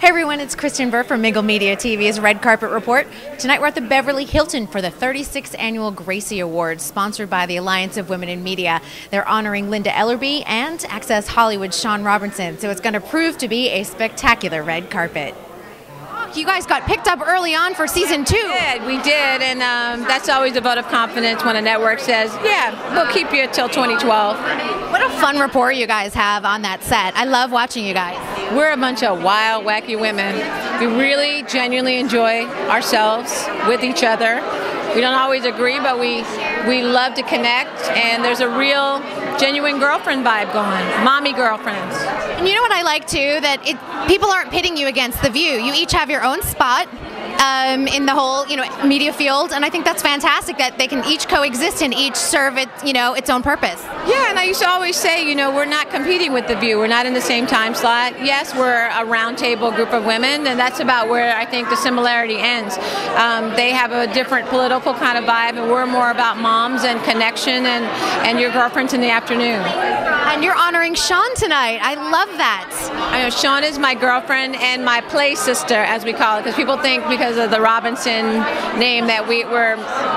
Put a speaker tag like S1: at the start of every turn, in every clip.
S1: Hey everyone, it's Kristyn Burtt from Mingle Media TV's Red Carpet Report. Tonight we're at the Beverly Hilton for the 36th Annual Gracie Awards, sponsored by the Alliance of Women in Media. They're honoring Linda Ellerbee and Access Hollywood's Shaun Robinson, so it's going to prove to be a spectacular red carpet. You guys got picked up early on for season two.
S2: We did, we did, and um, that's always a vote of confidence when a network says, "Yeah, we'll keep you until 2012."
S1: What a fun rapport you guys have on that set. I love watching you guys.
S2: We're a bunch of wild, wacky women. We really, genuinely enjoy ourselves with each other. We don't always agree, but we we love to connect, and there's a real, genuine girlfriend vibe going, mommy girlfriends.
S1: And you know what I like too? That people aren't pitting you against the view. You each have your own spot. Um, in the whole, you know, media field, and I think that's fantastic that they can each coexist and each serve it, you know, its own purpose.
S2: Yeah, and I used to always say, you know, we're not competing with the View. We're not in the same time slot. Yes, we're a roundtable group of women, and that's about where I think the similarity ends. Um, they have a different political kind of vibe, and we're more about moms and connection and and your girlfriends in the afternoon.
S1: And you're honoring Shaun tonight. I love that.
S2: I know Shaun is my girlfriend and my play sister, as we call it, because people think because of the Robinson name that we were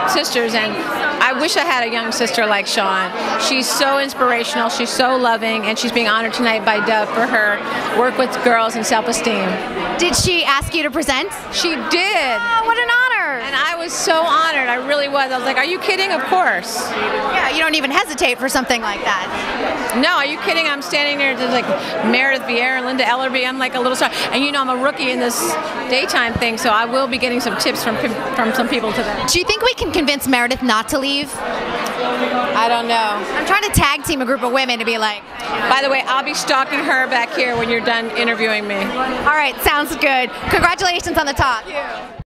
S2: sisters. And I wish I had a young sister like Shaun. She's so inspirational. She's so loving, and she's being honored tonight by Dove for her work with girls and self-esteem.
S1: Did she ask you to present?
S2: She did.
S1: Oh, what an honor!
S2: And I was so honored. I really was. I was like, "Are you kidding? Of course."
S1: Yeah, you don't even hesitate for something like that.
S2: No, are you kidding? I'm standing there, there's like Meredith Vieira and Linda Ellerbee. I'm like a little star, and you know I'm a rookie in this daytime thing, so I will be getting some tips from from some people today.
S1: Do you think we can convince Meredith not to leave?
S2: I don't know.
S1: I'm trying to tag team a group of women to be like.
S2: By the way, I'll be stalking her back here when you're done interviewing me.
S1: All right, sounds good. Congratulations on the talk.